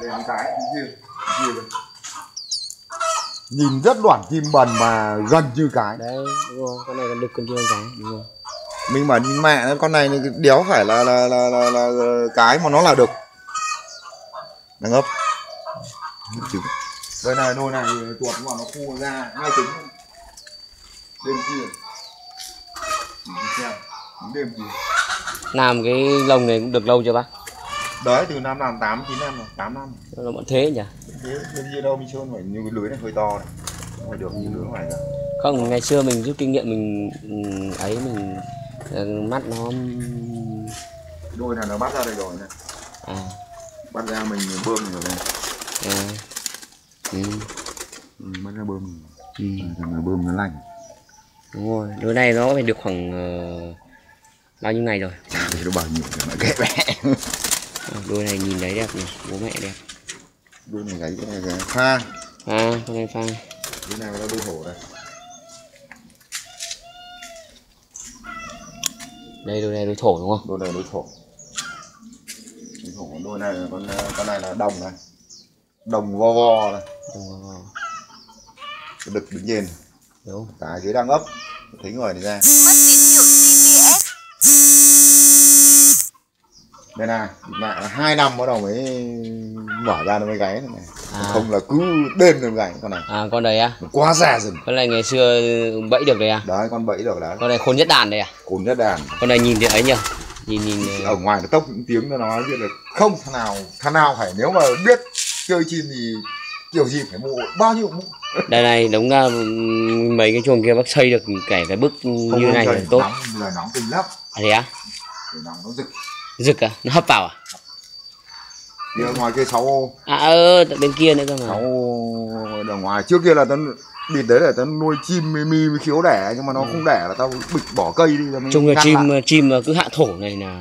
Đây là cái đây. Nhìn rất loản chim bần mà gần như cái. đấy đúng rồi con này còn đực con kia con cái đúng rồi Mình bảo nhìn mẹ nó, con này thì đéo phải là là, là là là là cái mà nó là đực. Đang ấp. Trứng. Đây này đôi này tuột vào nó khu ra hai trứng. Đêm kia. Đêm kia. làm cái lồng này cũng được lâu chưa bác Đấy từ năm làm 8 9 năm rồi, 8 năm. nó bọn thế nhỉ Thế bên kia đâu mình sơn phải như cái lưới này hơi to này. Không được như lưới ngoài ra. không ngày xưa mình rút kinh nghiệm mình ừ, ấy mình ờ, mắt nó Đôi này nó bắt ra đây rồi này. à, Bắt ra mình bơm rồi này. à. Ừ, Ừ, bắt ra bơm. ừ. Thằng này bơm nó lành. đúng rồi đứa này nó phải được khoảng ờ, bao nhiêu ngày rồi Thì nó bảo nhiều cho nó kệ mẹ. À, đôi này nhìn đấy đẹp nhỉ bố mẹ đẹp Đôi này gáy cái này cái pha. à con này pha Đôi này nó đôi hổ đây. đây đôi này đôi thổ đúng không Đôi này đôi thổ. Đôi thổ đôi này là con con này là đồng này. Đồng vo vo này. rồi Cái đực đứng trên. đúng Cả dưới đang ấp. Thấy người này ra. Mất tín hiệu đây này mẹ là hai năm bắt đầu mới mở ra nó mới gáy này, này. À. không là cứ đêm nó gáy con này. À con đấy à? Quá xa rừng con này ngày xưa bẫy được đấy à? Đấy con bẫy được đấy. Con này khôn nhất đàn đấy à? Cồn nhất đàn. Con này nhìn thì ấy nhỉ nhìn nhìn ở ngoài nó tốc những tiếng nó nói biết là không thằng nào thằng nào phải nếu mà biết chơi chim thì kiểu gì phải mua bao nhiêu mũ đây này đúng là mấy cái chuồng kia bác xây được kể cái bức như này trời là tốt. nóng là nóng kinh lắm. À thế à trời nóng nó rực rực à? Nó hấp vào à? Ở ngoài kia sáu ô. À ơ bên kia nữa cơ sáu mà ô ở ngoài. Trước kia là tao bịt đấy là tao nuôi chim mi mi khiếu đẻ nhưng mà nó không đẻ là tao bịch bỏ cây đi rồi chung là chim lại. chim mà cứ hạ thổ này là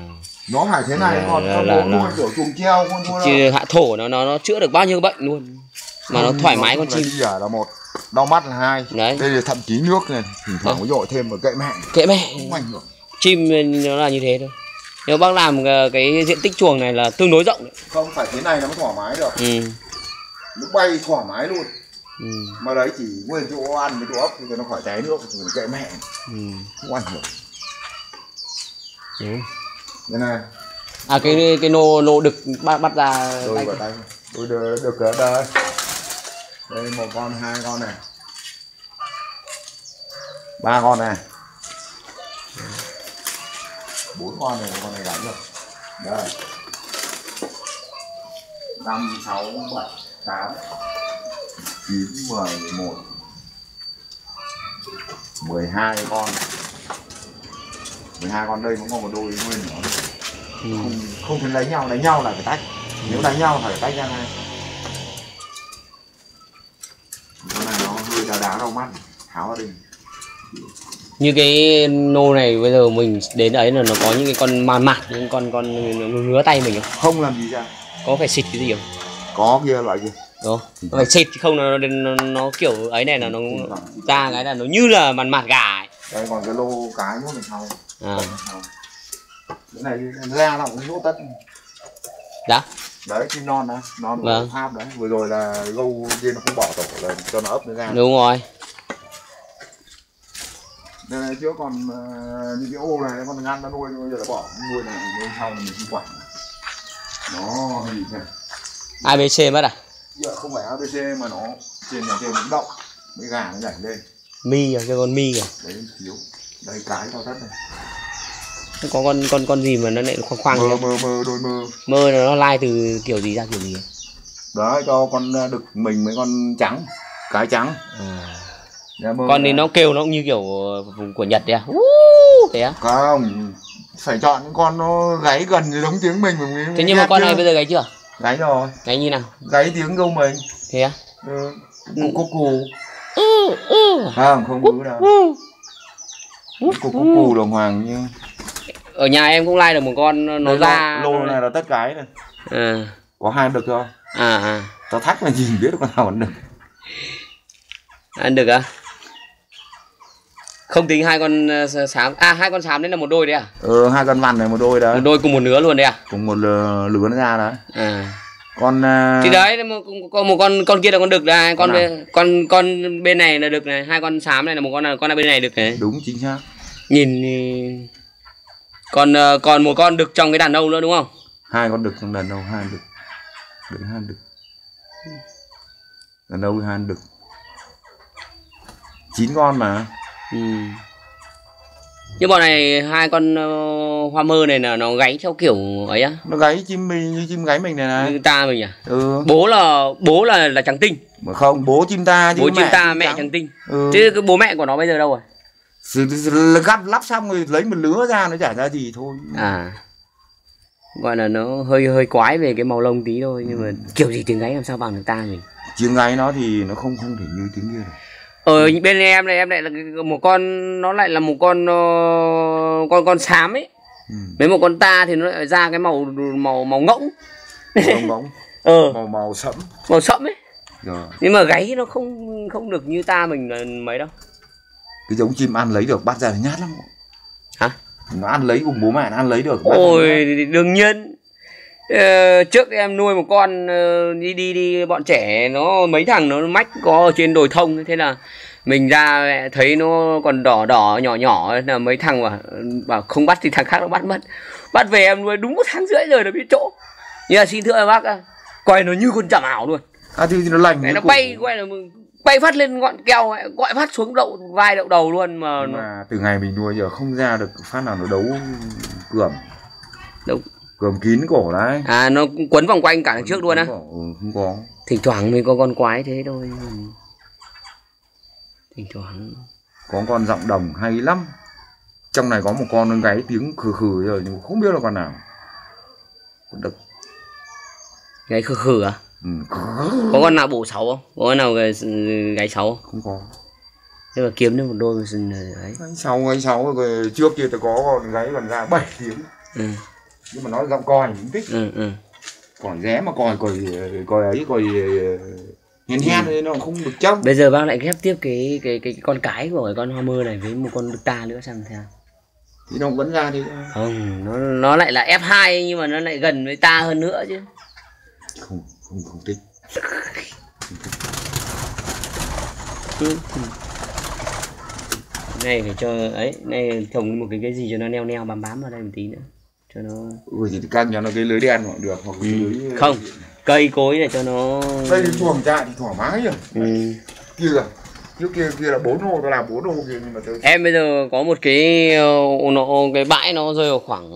nó phải thế này Là- còn là- là- là- kiểu chuồng treo con chứ hạ thổ nó nó nó chữa được bao nhiêu bệnh luôn. Mà nó thoải mái con chim. Là là một đau mắt là hai. Đấy. đây là thậm chí nước này thỉnh thoảng có dội thêm một kệ mẹ. Kệ mẹ. Không ảnh hưởng. Chim nó là như thế thôi nếu bác làm ờ, cái diện tích chuồng này là tương đối rộng đấy. Không phải thế này nó mới thoải mái được. Ừ. nó bay thoải mái luôn. Ừ. mà đấy chỉ nguyên chỗ ăn với chỗ ấp thì nó khỏi té nước thì mình kệ mẹ. Ừ. không ảnh hưởng. Đúng. đây này. À cái cái nô nô đực bắt bắt ra đôi vào tay. Đôi được, được ở đây. Đây một con hai con này. Ba con này bốn con này con này gắn được. Đây. Năm sáu bảy tám chín mười một mười hai con. Mười hai con đây cũng còn một đôi nguyên nữa. Ừ. không không thể đánh nhau đánh nhau là phải tách. Nếu đánh nhau phải tách ra ngay. Con này nó hơi đá đá đầu mắt tháo ra đi như cái nô này bây giờ mình đến ấy là nó có những cái con màn mạt những con con ngứa tay mình không? Không làm gì ra có phải xịt cái gì không? Có kia loại kia. Đúng không nó phải xịt không? Nó, nó, nó kiểu ấy này là nó ra cái là nó như là màn mạt gà ấy. đây còn cái lô cái nữa mình hầu à. Cái này ra nó cũng lỗ tất. Đó đấy chim non đó non Vâng. pháp đấy. Vừa rồi là gâu kia nó không bỏ tổ lên cho nó ấp nó ra. Đúng rồi đây này trước còn ờ, những cái ô này con ngăn nó nuôi bây giờ nó bỏ nuôi này nuôi sau mình không quản nó gì thế abc mất à? Giờ không phải abc mà nó trên nhà trên nó động mấy gà nó nhảy lên. Mi à cái con mi à? Đấy thiếu. Đây cái to tất này. Có con con con gì mà nó lại khoang khoang mơ mơ mơ đôi mơ. Mơ là nó lai từ kiểu gì ra kiểu gì? Ấy? đấy cho con ờ, đực mình mấy con trắng cái trắng. À. Mơ con thì nó kêu nó cũng như kiểu ờ, vùng của nhật đấy à? Uh, thế á? Không phải chọn những con nó gáy gần giống tiếng mình mình thế nhưng mà con chứ. này bây giờ gáy chưa? Gáy rồi. Gáy như nào? Gáy tiếng gâu mình. Thế á? Ừ. cục cục cù ừ, ừ. không không cứ đâu. cục cục cù đồng hoàng như ở nhà em cũng lai được một con nó Đây, ra lô, này là tất cái này. À. Có hai đực thôi. À à. Tao thắc là nhìn biết con nào ăn được ăn được à không tính hai con ờ, xám à hai con xám đấy là một đôi đấy à? Ừ hai con vằn này một đôi một đấy đôi cùng một nứa luôn đấy à? Cùng một lửa nó ra đấy. À. Con à, thì đấy là một, con một con con kia là con đực này con Con bên, con con bên này là đực này hai con xám này là một con là con là bên này đực này. Đúng chính xác. Nhìn thì... còn ờ, còn một con đực trong cái đàn ông nữa đúng không? Hai con đực trong đàn đâu hai đực. Đực hai đực. Đàn đâu hai đực. Chín con mà ừ. nhưng bọn này hai con ờ, hoa mơ này là nó gáy theo kiểu ấy á. Nó gáy chim mình như chim gáy mình này này. Như ta mình à ừ. Bố là bố là là trắng tinh. Mà không bố chim ta chứ bố chim mẹ ta mẹ trắng. trắng tinh. Ừ. chứ cái bố mẹ của nó bây giờ đâu rồi? Gắp lắp xong rồi lấy một lứa ra nó chả ra gì thôi. À. Gọi là nó hơi hơi quái về cái màu lông tí thôi nhưng mà kiểu gì tiếng gáy làm sao bằng được ta mình? Tiếng gáy nó thì nó không không thể như tiếng kia được ở bên em này em lại là một con nó lại là một con ờ, con con xám ấy. Ừ. với một con ta thì nó lại ra cái màu màu màu ngỗng. Bóng bóng. Ờ. Màu màu sẫm. Màu sẫm ấy. Rồi. Nhưng mà gáy nó không không được như ta mình là mấy đâu. Cái giống chim ăn lấy được bắt ra là nhát lắm. Hả? Nó ăn lấy cùng bố mẹ nó ăn lấy được. Ôi đương nhiên Ờ, trước em nuôi một con ờ, đi đi đi bọn trẻ nó mấy thằng nó mách có ở trên đồi thông thế là mình ra thấy nó còn đỏ đỏ nhỏ nhỏ là mấy thằng bảo, bảo không bắt thì thằng khác nó bắt mất. Bắt về em nuôi đúng một tháng rưỡi rồi nó biết chỗ. Nhưng mà xin thưa bác coi nó như con chạm ảo luôn. À thì nó lành nó bay quay là bay phát lên ngọn keo ấy, gọi phát xuống đậu vai đậu đầu luôn mà mà từ ngày mình nuôi giờ không ra được phát nào nó đấu cườm Đấu. Cườm kín cổ đấy. À nó cũng quấn vòng quanh cả đằng trước luôn á. ừ, không có. Thỉnh thoảng mới có con quái thế thôi. Thỉnh thoảng. Có con giọng đồng hay lắm. Trong này có một con nó gáy tiếng khừ khừ rồi nhưng không biết là con nào. Con đực gáy khử khử à? Ừ. có con nào bổ sáu không? Có con nào gáy sáu không? Có. Nhưng mà kiếm được một đôi mà gáy sáu gáy sáu rồi trước kia tôi có con gáy còn ra bảy tiếng ừ nhưng mà nó giọng còi cũng thích. Ừ ừ. Còi ré mà còi còi còi ấy còi hen hen ấy nó không được trong bây giờ bác lại ghép tiếp cái cái cái, con cái của cái con hoa mơ này với một con đực ta nữa xem theo thì nó vẫn ra thì không nó nó lại là F2 nhưng mà nó lại gần với ta hơn nữa chứ. Không không không thích. Ừ. này phải cho ấy này trồng một cái cái gì cho nó neo neo bám bám vào đây một tí nữa cho nó ừ thì căng cho nó cái lưới đen cũng được hoặc cái lưới Ừ. không cây cối để cho nó đây thì chuồng trại thì thoải mái rồi ừ. kia là trước kia kia là bốn ô tôi làm bốn ô kia nhưng mà tôi em bây giờ có một cái nó cái bãi nó rơi vào khoảng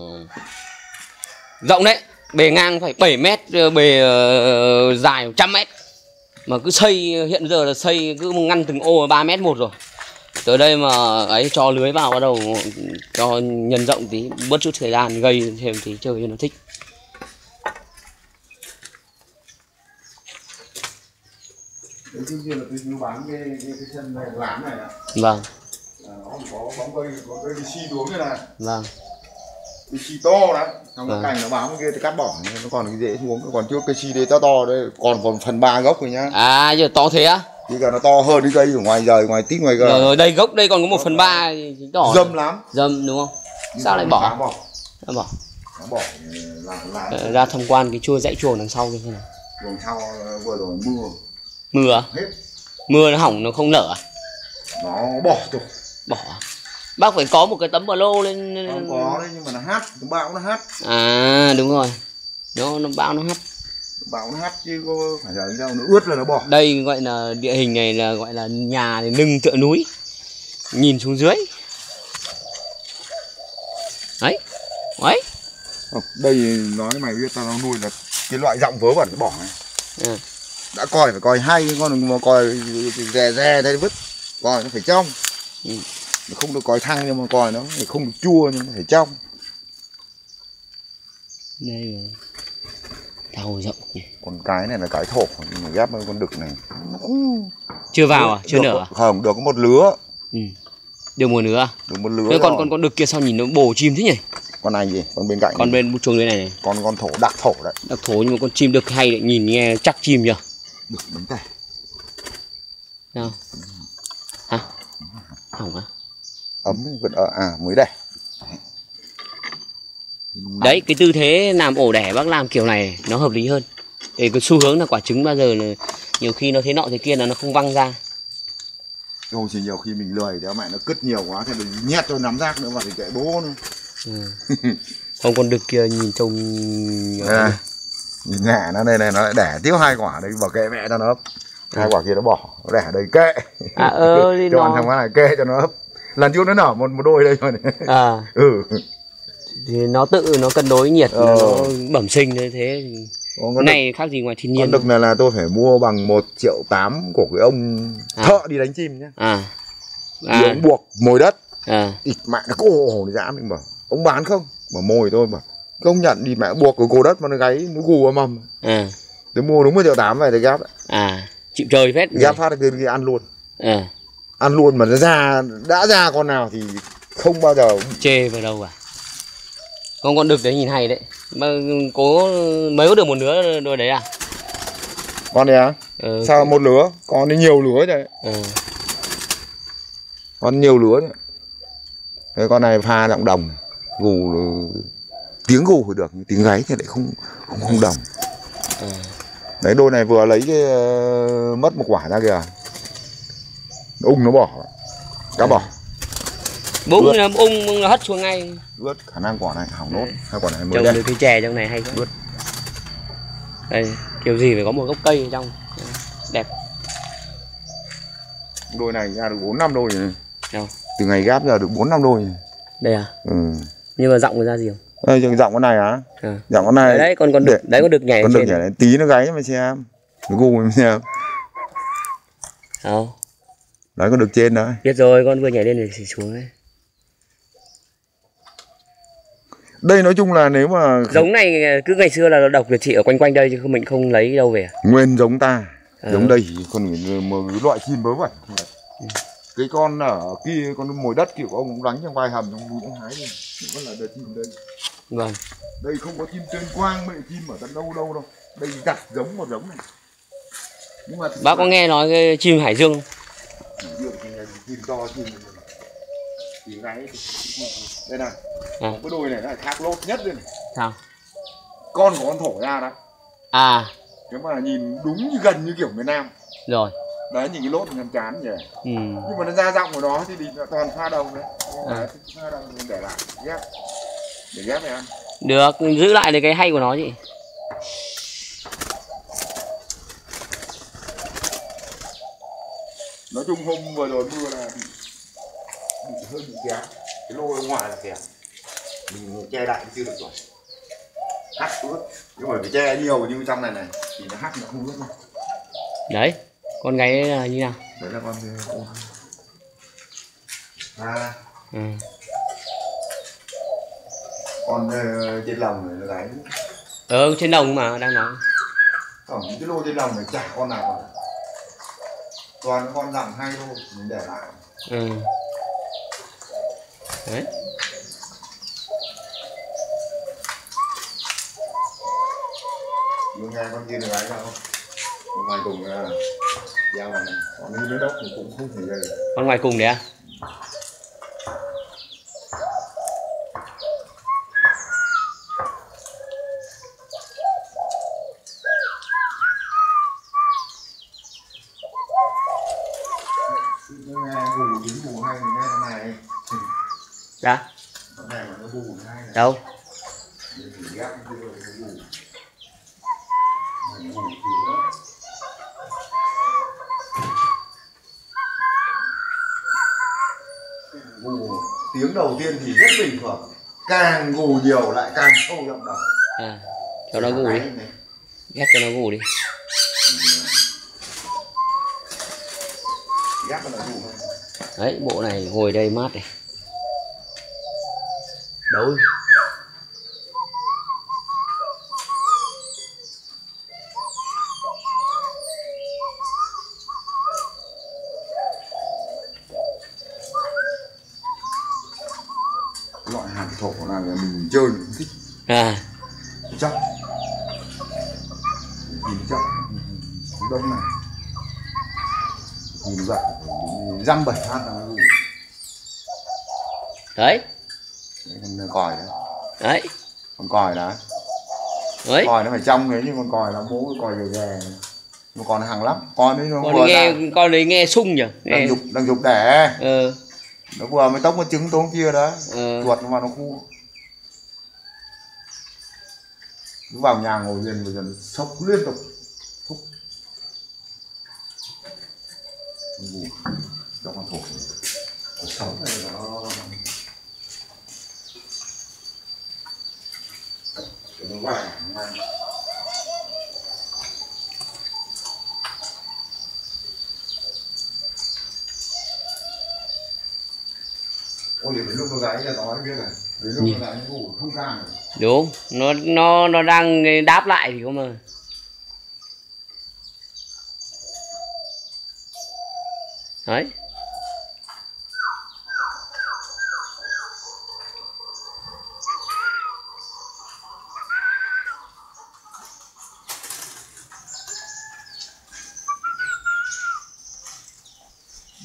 rộng đấy. Bề ngang phải 7 mét bề ờ, dài 100 mét. Mà cứ xây hiện giờ là xây cứ ngăn từng ô 3 mét một rồi tới đây mà ấy cho lưới vào bắt đầu cho nhân rộng tí bớt chút thời gian gây thêm tí chơi cho nó thích. Vâng. Vâng. Cái xi to đấy xong Vâng. cái cành nó bám kia thì cắt bỏ nó còn cái dễ xuống còn trước cái xi đấy to to đây còn còn phần ba gốc rồi nhá. À giờ to thế á thì cả nó to hơn cái cây ở ngoài rời ngoài tít ngoài rồi, rồi đây gốc đây còn có một phần ba tỏ dâm lắm. Dâm đúng không? Nhưng Sao lại bỏ? bỏ. Bỏ. Bỏ làm làm Ờ, ra tham quan cái chua dãy chuồng đằng sau kia nào? Vòng sau ờ, vừa rồi mưa. Mưa hết. Mưa nó hỏng nó không nở à? nó bỏ rồi. Bỏ à? bác phải có một cái tấm bờ lô lên không có đấy nhưng mà nó hát bão nó hát. À đúng rồi. Nó nó bão nó hắt bão nó hát chứ có phải là đâu nó ướt là nó bỏ. Đây gọi là địa hình này là gọi là nhà thì nâng tựa núi. Nhìn xuống dưới. Đấy. Đấy. Không, đây nói mày biết tao nó nuôi là cái loại giọng vớ vẩn bỏ này. Ừ. đã coi phải coi hay con mà coi rè rè thế vứt. Coi nó phải trong. Ừ. Không được coi thăng nhưng mà coi nó phải không được chua nhưng nó phải trong. Đây là thau rộng. Còn cái này là cái thổ nhưng mà ghép với con đực này. Nó cũng chưa vào à? Chưa được, nở à? Không được có một lứa. Ừ. được một nửa à? Được một lứa rồi. con con đực kia sao nhìn nó bổ chim thế nhỉ? Con này gì? Con bên cạnh con này. bên chuồng đây này này. Con con thổ đặc thổ đấy. Đặc thổ nhưng mà con chim đực hay đấy nhìn nghe chắc chim nhỉ? Đực bánh tay sao hả? Hỏng à? Ấm vẫn ở à mới đẻ đấy cái tư thế làm ổ đẻ bác làm kiểu này nó hợp lý hơn. Để cái xu hướng là quả trứng bao giờ là nhiều khi nó thế nọ thế kia là nó không văng ra. Không chỉ nhiều khi mình lười đéo mẹ nó cứt nhiều quá thì mình nhét cho nắm rác nữa vào thì kệ bố nữa ừ. không con đực kia nhìn trông Đây, nhìn nhẹ nó đây này nó lại đẻ tiếp hai quả đây bỏ kệ mẹ cho nó ấp. Hai quả kia nó bỏ nó đẻ đây kệ. À thì cho ăn nó xong cái này kệ cho nó ấp. Lần trước nó nở một một đôi đây rồi. Này à. Ừ thì nó tự nó cân đối nhiệt Ờ. nó bẩm sinh như thế con cái này khác gì ngoài thiên con nhiên đực này là tôi phải mua bằng 1 triệu 8 của cái ông À. thợ đi đánh chim nhá. À. À. ông buộc mồi đất. À. Ịt mẹ nó cô hồn dã mình bảo ông bán không? Bảo mồi tôi bảo không nhận đi mẹ buộc cái cô đất mà nó gáy nó gù âm à. Tôi mua đúng một triệu tám về thì ghép à. Chịu chơi phết. Ghép phát cái, cái ăn luôn. À. Ăn luôn mà nó ra đã ra con nào thì không bao giờ chê vào đâu à con con đực đấy nhìn hay đấy. Mà cố mới có được một nửa đôi đấy à? Con này á ờ, sao một lứa? Con nó nhiều lứa rồi ờ, con nhiều lứa đấy Thế con này pha giọng đồng. Gù tiếng gù thì được nhưng tiếng gáy thì lại không không không đồng. Ờ. đấy đôi này vừa lấy cái ờ, mất một quả ra kìa. Ung nó bỏ. Cá bỏ là ung hất xuống ngay. Ướt khả năng quả này hỏng nốt. Hai quả này mới trồng đẹp được cái chè trong này hay quá. Ướt. đây kiểu gì phải có một gốc cây ở trong. Đẹp. Đôi này ra được bốn năm đôi rồi. Đâu? từ ngày gáp giờ được bốn năm đôi rồi. đây à? Ừ. nhưng mà giọng ra gì không? Đây giọng con này á à. giọng con này. Đấy, đấy con con đực để- đấy con đực nhảy con được nhảy lên tí nó gáy mà xem. Nó gù mà xem. Không đấy con được trên đấy biết rồi con vừa nhảy lên thì xuống đấy đây nói chung là nếu mà giống này cứ ngày xưa là nó độc được chị ở quanh quanh đây chứ mình không lấy đâu về à? nguyên giống ta Ờ. giống đây còn một loại chim bớ vẩn cái con ở kia con mồi đất kiểu ông cũng đánh trong vai hầm trong núi cũng hái vẫn là đợt chim đây. Vâng. Đây không có chim trên quang mấy chim ở tận đâu đâu đâu. Đây gặt giống một giống này. Nhưng mà bác có nghe nói cái chim hải dương thì là chim to chim thì gáy đây này À. cái đôi này nó là khác lốt nhất đây này. Sao? Con của con thổ ra đó. À. Nếu mà nhìn đúng như gần như kiểu miền Nam. Rồi. Đấy nhìn cái lốt nhăn chán nhỉ. Ừ. nhưng mà nó ra giọng của nó thì, toàn pha đồng đấy. À. pha đồng mình để lại ghép. Để ghép này ăn. Được giữ lại được cái hay của nó chị. Nói chung hôm vừa rồi mưa là bị hơi bị kém. Cái lô ở ngoài là kém mình che lại cũng chưa được rồi. Hắt ướt nhưng mà phải che nhiều như trong này này thì nó hắt nó không ướt đâu. Đấy con gáy là như nào? Đấy là con con à, ừ. con ờ, trên lồng này nó gáy. Ờ trên đồng mà đang nói. Tổng cái lô trên lồng này chả con nào còn toàn con dặm hay thôi mình để lại. Ừ. đấy. Nghe con kia vào không? Con ngoài cùng giao vào này còn như nó đốc cũng không thể gây được. Con ngoài cùng đấy à Nó nghe gù dính gù hay thì nghe con này nó này đâu? Nó gù tiếng đầu tiên thì rất bình thường. Càng gù nhiều lại càng sâu trong đầu à cho nó gù đi. Ghép cho nó gù đi. Ghép vào là gù đấy bộ này ngồi đây mát này đấu loại hàng thổ là mình chơi mình thích? À. Chắc. Nhìn chắc. Đông này. Nhìn vậy dăm bảy phát là đấy con còi đấy đấy. Con còi đấy. Đấy còi nó phải trong thế nhưng con còi là bố còi gè gè mà còn hàng lắm. Con đấy nó con vừa đấy nghe ra con đấy nghe sung nhỉ? Nghe đang dục đang dục đẻ. Ờ. Nó vừa mới tốc nó trứng tốn kia đó. Ờ. Chuột nó vào nó khu. Cứ vào nhà ngồi liền bây giờ nó sốc liên tục. Thúc ngủ. Cho con thổ cuộc sống này nó nó vàng vàng Ôi thì lúc nó gáy là nói biết này lúc nó gáy ngủ không can rồi đúng. Nó nó nó đang đáp lại thì có mà. Đấy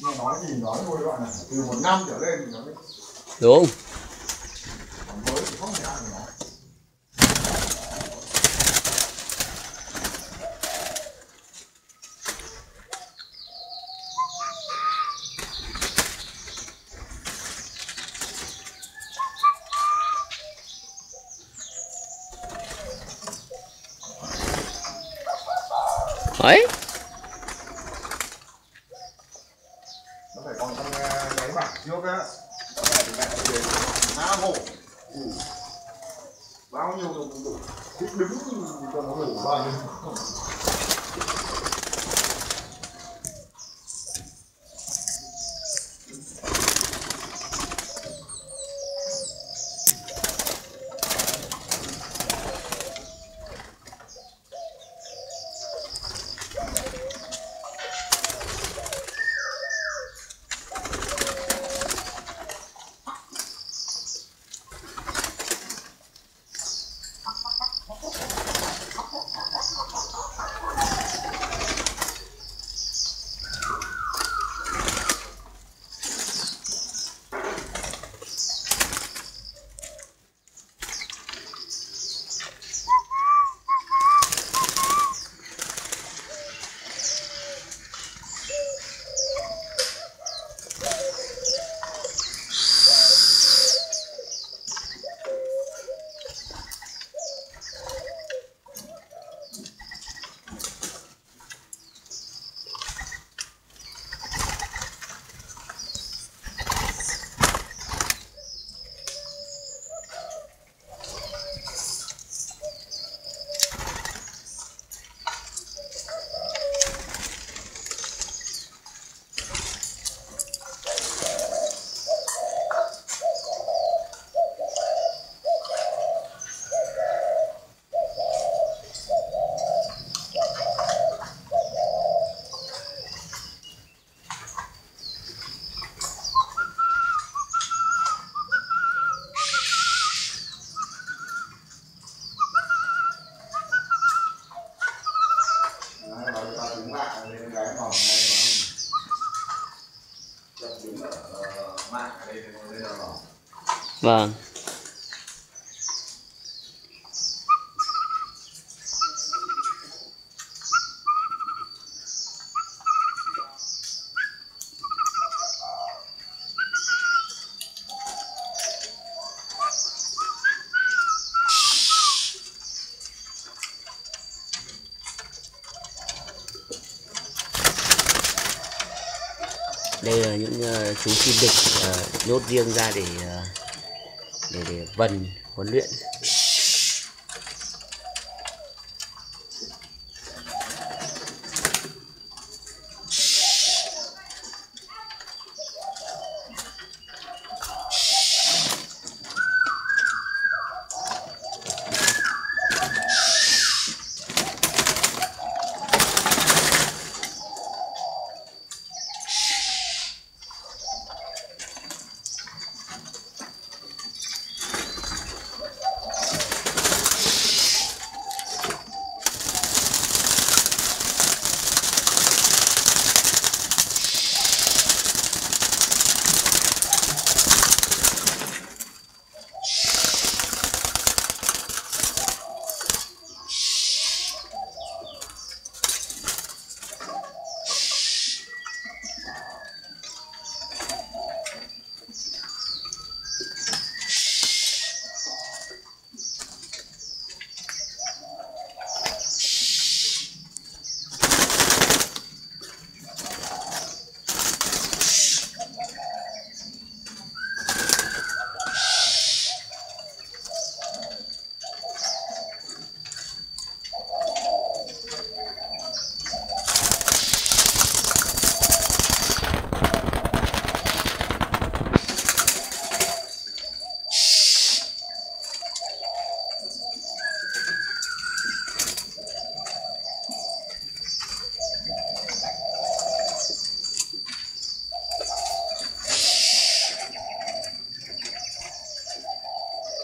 Nhưng mà nói gì nói thôi các bạn này Từ một năm trở lên thì nó mới đúng. Không thể vâng. Đây là những ờ, uh, chú chim đực uh, nhốt riêng ra để uh, để để vần huấn luyện.